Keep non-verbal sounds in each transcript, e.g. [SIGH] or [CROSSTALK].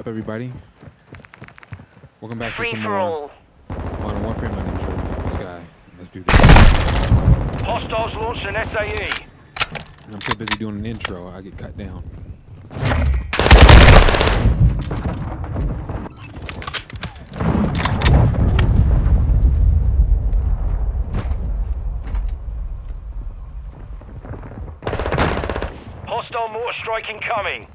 up, everybody? Welcome back Free to some for more all. Modern Warfare. My name's Jordan. This guy. Let's do this. Hostiles launched an. SAE. And I'm so busy doing an intro, I get cut down. Hostile mortar strike incoming.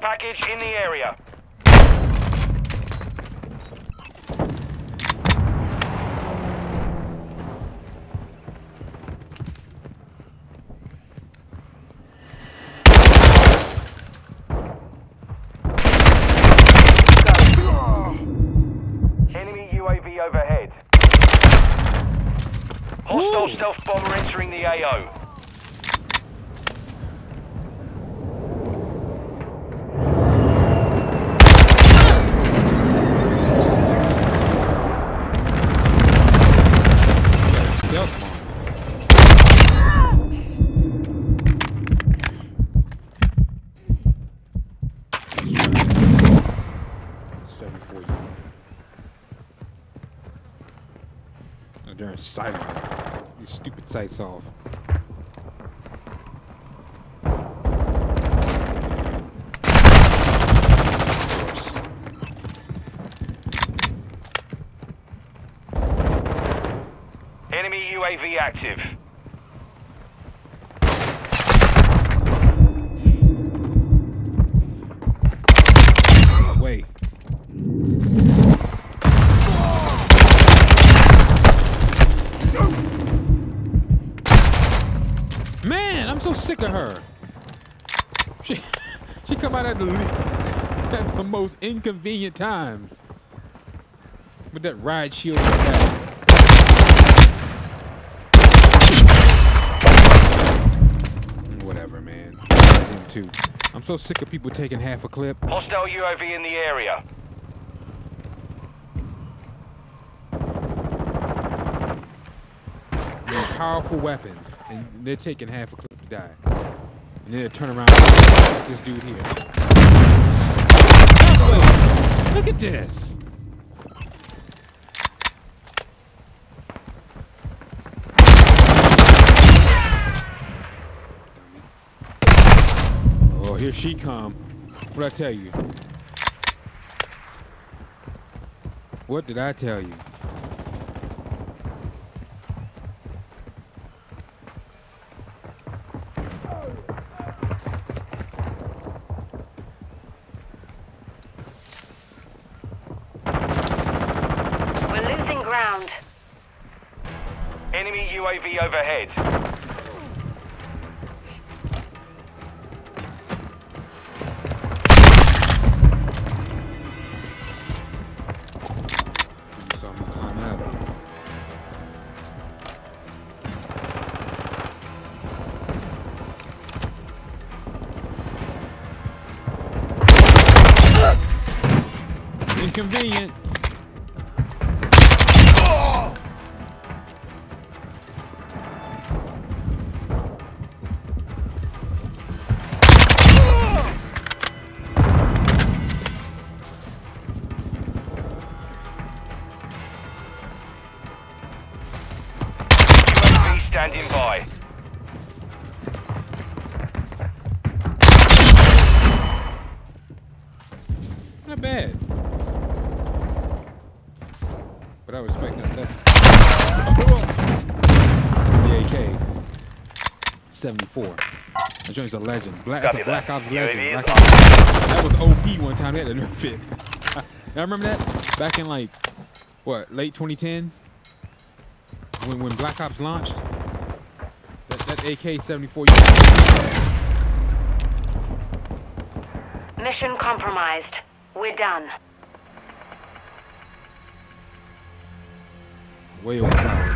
Package in the area. Enemy UAV overhead. Hostile Ooh. stealth bomber entering the AO. Got a stealth bomb. Seven four you. Oh, they're in sight. These stupid sights off. Enemy UAV active. Wait. Man, I'm so sick of her. She, [LAUGHS] she come out at the, [LAUGHS] at the most inconvenient times. With that riot shield. Mm, Whatever, man. Too. I'm so sick of people taking half a clip. Hostile UAV in the area. They're powerful weapons, and they're taking half a clip die. And then turn around this dude here. Look at this. Oh, here she come. What I tell you? What did I tell you? Inconvenient. That a legend. Black, that's a Black that. Ops legend. UAV Black Ops. That was OP one time. They had a nerf it. [LAUGHS] Y'all remember that? Back in like, what, late 2010? When when Black Ops launched? That, that AK-74. Mission compromised. We're done. Way overpowered.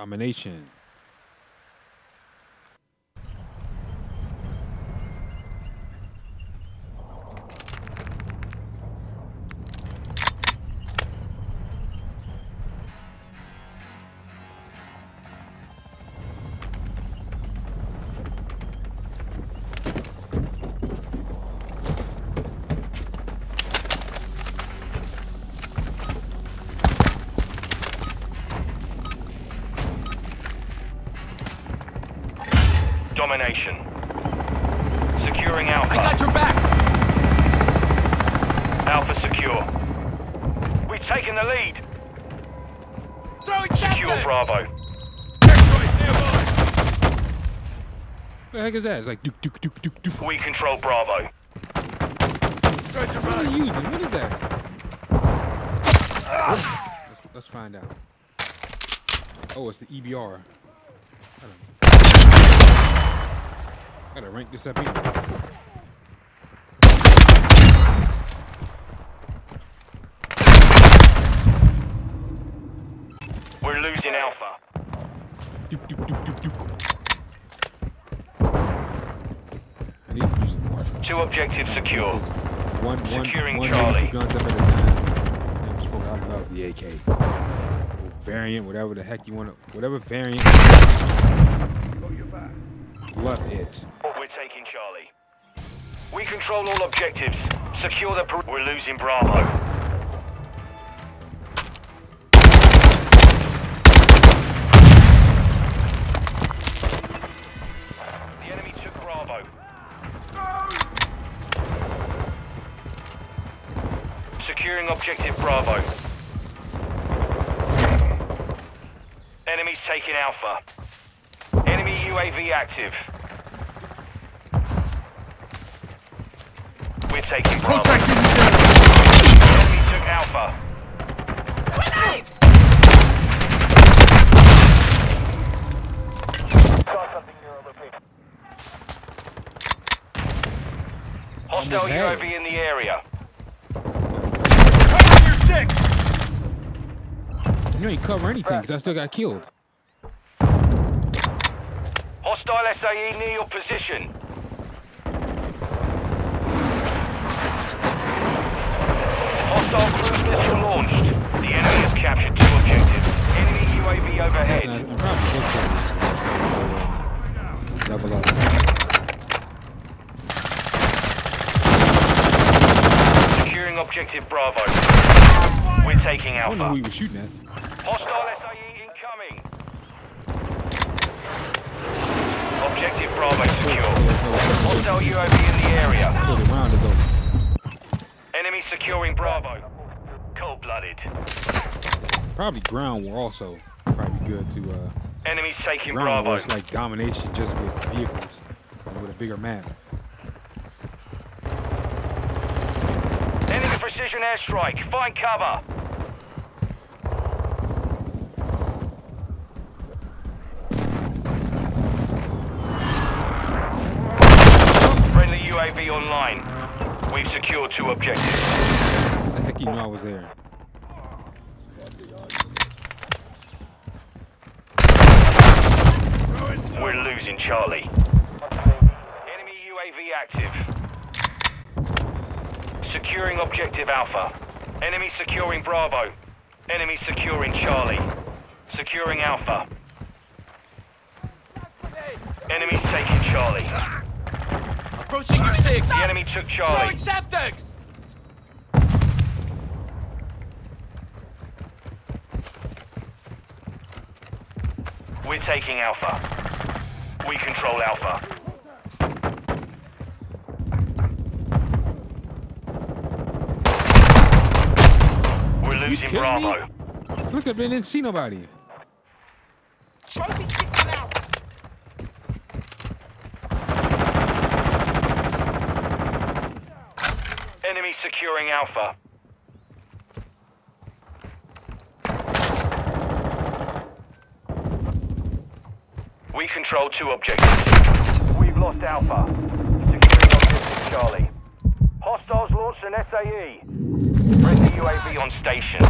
Domination. Domination. Securing Alpha. I got your back! Alpha secure. We've taken the lead. Throwing Secure something! Bravo. What the heck is that? It's like duke, duke, duke, duke, duke. We control Bravo. What are you using? What is that? Ah! let's, let's find out. Oh, it's the EBR. Gotta, rank this up here. We're losing Alpha. To use more. Two objectives secure. One, one, Securing one Charlie. two guns up at a time. Damn, just fuck, I love the AK. Or variant, whatever the heck you want to, whatever variant. Love it. We control all objectives. Secure the. Per- We're losing Bravo. The enemy took Bravo. Securing objective Bravo. Enemies taking Alpha. Enemy UAV active. We're taking Bravo. Contacting reserve! Enemy took Alpha. Grenade! Hostile UAV in the area. Cover your six! You ain't cover anything because I still got killed. Hostile SAE near your position. Missile launched. The enemy has captured two objectives. Enemy UAV overhead. not, you probably good for this. Level up. Securing objective Bravo. We're taking I don't know who Alpha. he was shooting at. Hostile SAE incoming. Objective Bravo secure. Hostile UAV in the area. So the round is over. Enemy securing Bravo. Cold-blooded. Probably ground war also. Probably good to uh Enemies taking ground war Bravo. is like domination just with vehicles and with a bigger map. Enemy precision airstrike. Find cover. Friendly UAV online. We've secured two objectives. The heck you know I was there. We're losing Charlie. Enemy UAV active. Securing objective Alpha. Enemy securing Bravo. Enemy securing Charlie. Securing Alpha. Enemy taking Charlie. Approaching your six. The enemy took Charlie. Throwing Semtex. We're taking Alpha. We control Alpha. We're losing kidding Bravo. me? Look, I didn't see nobody. Trophy system out. Enemy securing Alpha. We control two objectives. We've lost Alpha. Securing objective Charlie. Hostiles launched an SAE. Friendly UAV on station.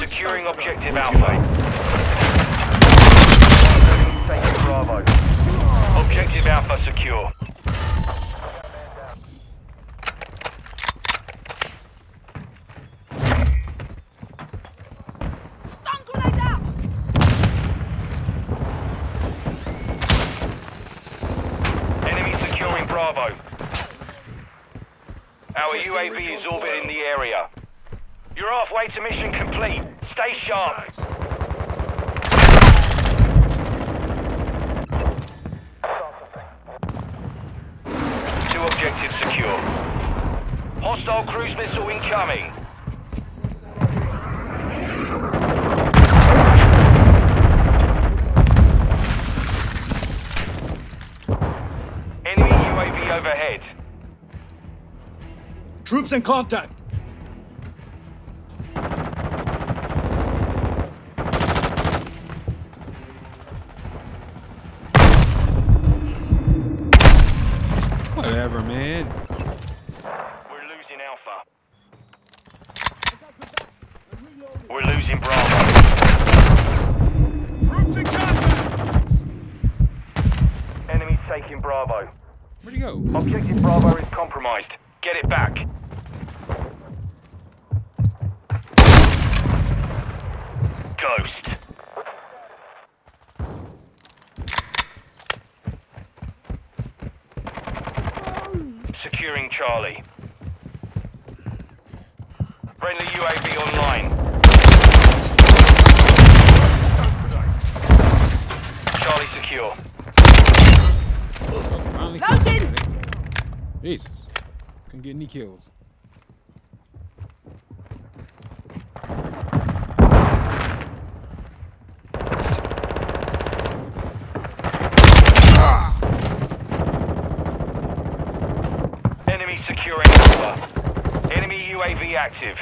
Securing objective Alpha. Taking Bravo. Objective Alpha secure. Stun grenade out. Enemy securing Bravo. Our UAV is orbiting the area. Halfway to mission complete. Stay sharp. Two objectives secure. Hostile cruise missile incoming. Enemy UAV overhead. Troops in contact. Whatever, man. We're losing Alpha. We're losing Bravo. Troops in contact. Enemy's taking Bravo. Where'd he go? Objective Bravo is compromised. Get it back. Ghost. Securing Charlie. Friendly UAV online. Charlie secure. Jesus. Couldn't get any kills. Enemy securing Alpha. Enemy UAV active.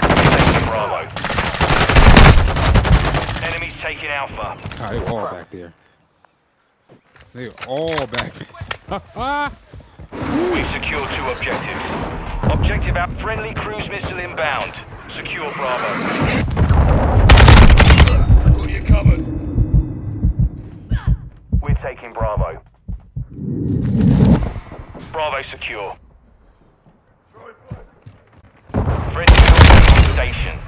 Taking Bravo. Enemies taking Alpha. Ah, they were all back there. They were all back there. [LAUGHS] We've secured two objectives. Objective out. Friendly cruise missile inbound. Secure Bravo. Got you covered. We're taking Bravo. Bravo secure. Friendly station.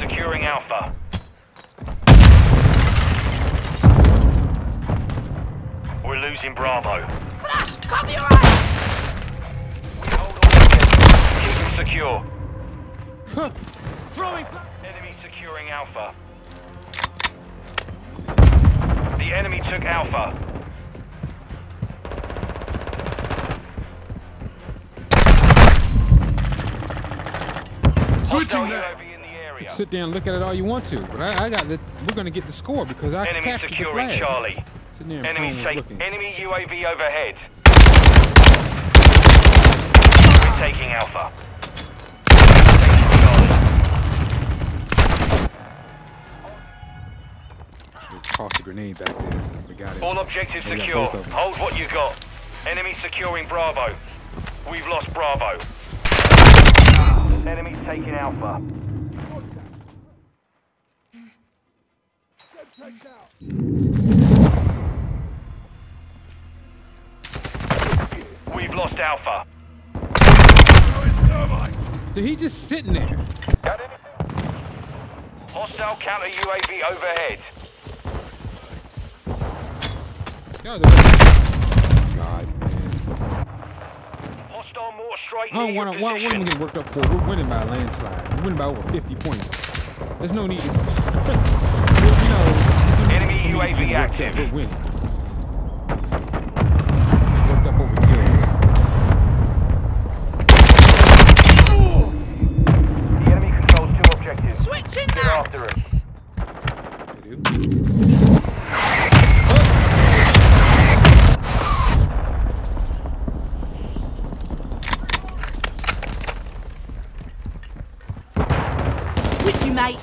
Securing Alpha. We're losing Bravo. Flash, cover your eyes. We hold all objectives. Keep them secure. Throwing. Enemy securing Alpha. The enemy took Alpha. Switching that. UAV in the area. Sit there and look at it all you want to, but I, I got the. We're gonna get the score because I Enemy captured the flag. Charlie. Sitting there and Enemy looking. enemy UAV overhead. We're taking Alpha. Should've a grenade back there. We got it. All objectives We secure. both of them. Hold what you got. Enemy securing Bravo. We've lost Bravo. Enemy taking Alpha. We've lost Alpha. Dude, he just sitting there. Hostile counter UAV overhead. Y'all God, man. Hostile mortar strike I don't want to. What, I position. getting worked up for? We're winning by a landslide. We're winning by over 50 points. There's no need to. [LAUGHS] you know. Enemy for me to UAV up. active. We're winning. Worked up over kills. The enemy controls two objectives. Switching Get mags. after it. They do. With you, mate.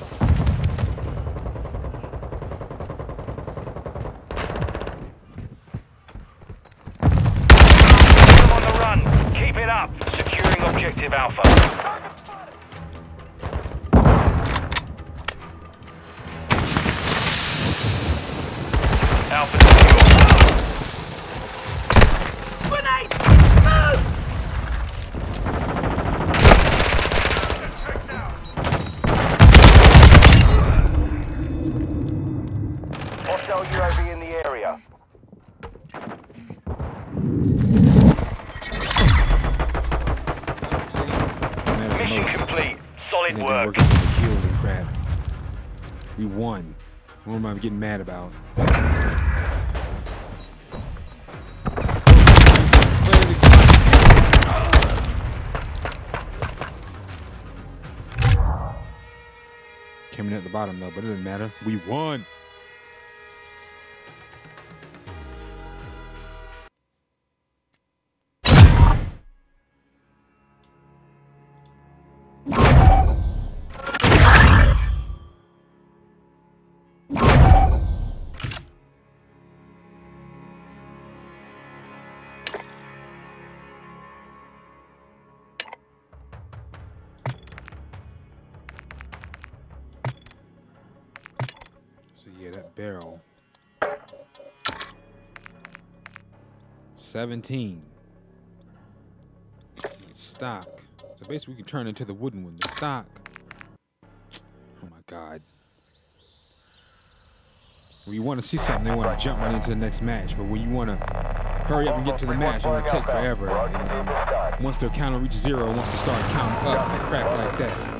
Come on the run. Keep it up. Securing objective Alpha. Am getting mad about? Came in at the bottom though, but it doesn't matter. We won. Barrel. 17. Stock. So basically we can turn into the wooden one. The stock. Oh my god. When you want to see something, they want to jump right into the next match. But when you want to hurry up and get to the match, to take forever. And once their counter reaches zero, once they start counting up and crap like that.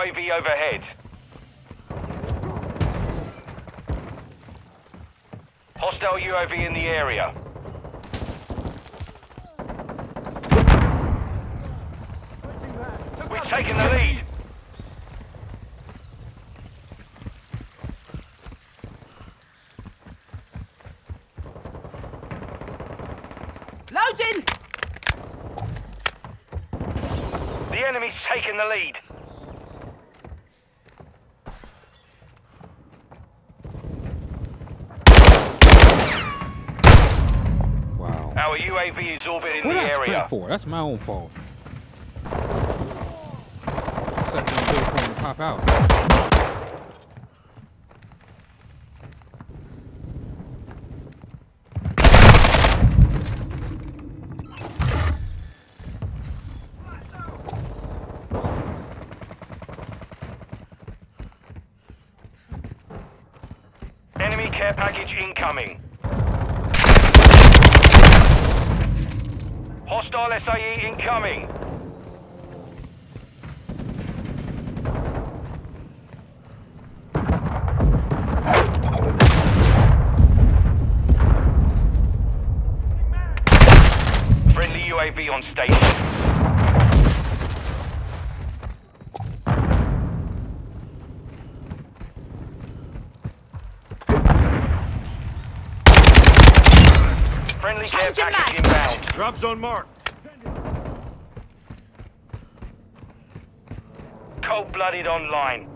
UAV overhead. Hostile UAV in the area. Loading! The enemy's taken the lead. Wow. Our UAV is orbiting What the I area. for? That's my own fault. Except for for to pop out. Enemy care package incoming. Hostile SAE incoming. Friendly UAV on station. Friendly care package inbound. Drop zone marked. Cold-blooded online.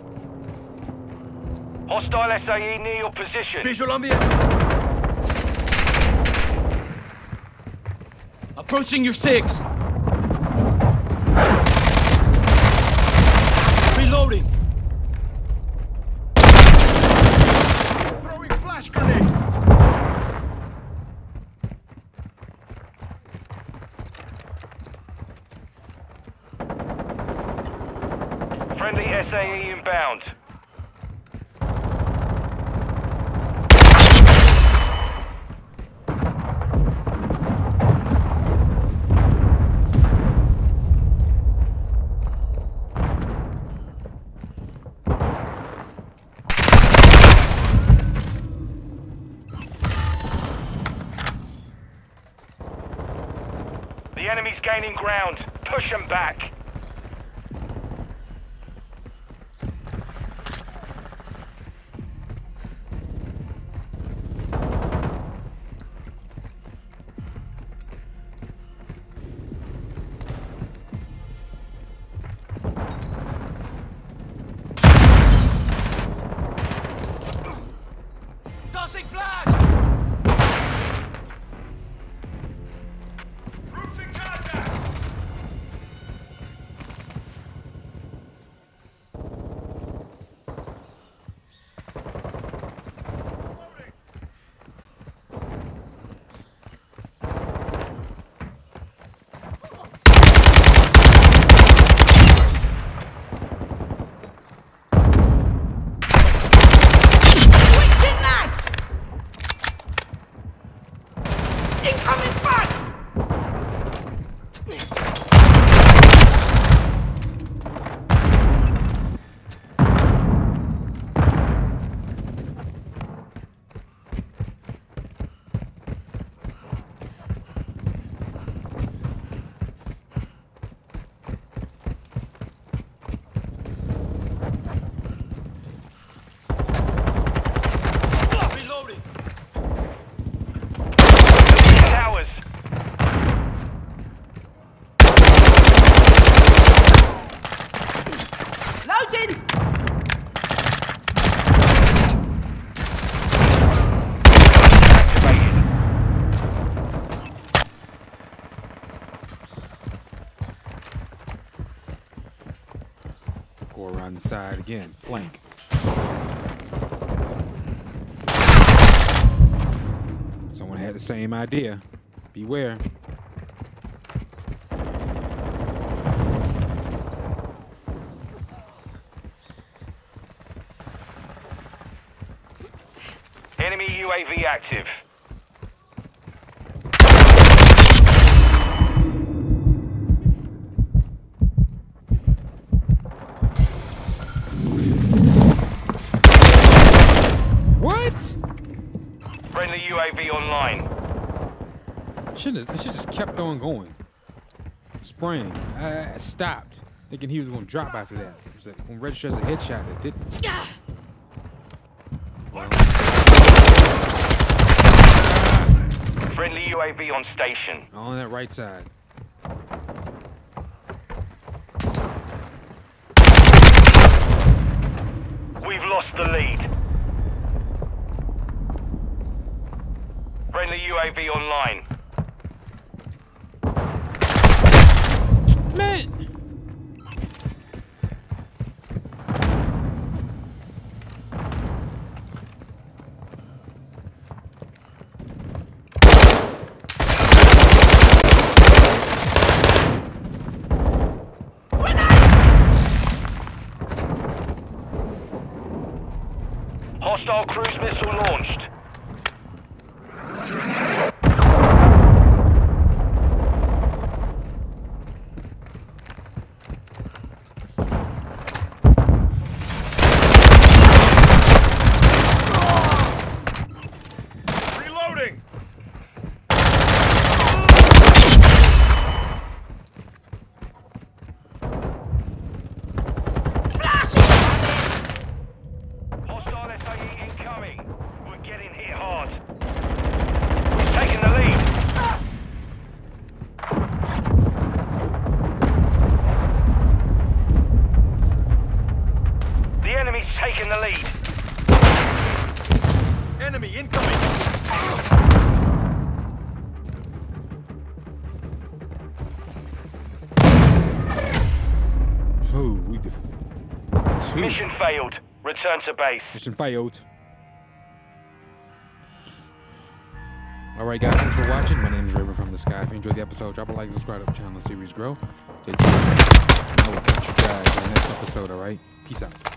Hostile SAE near your position. Visual on the. Approaching your six. Reloading. Throwing flash grenade. Friendly SAE inbound. The enemy's gaining ground. Push them back. Around the side again. Flank. Someone had the same idea. Beware. Enemy UAV active. What? Friendly UAV online. Should have. Should just kept on going. Spraying. I, I stopped, thinking he was going to drop after that. It was like, when register as a headshot, it didn't. Friendly UAV on station. On that right side. We've lost the lead. Friendly UAV online. Man! Return to base. Mission failed. All right, guys, thanks for watching. My name is Raven from the Sky. If you enjoyed the episode, drop a like, subscribe to the channel, the series grow. And I will catch you guys in the next episode, all right? Peace out.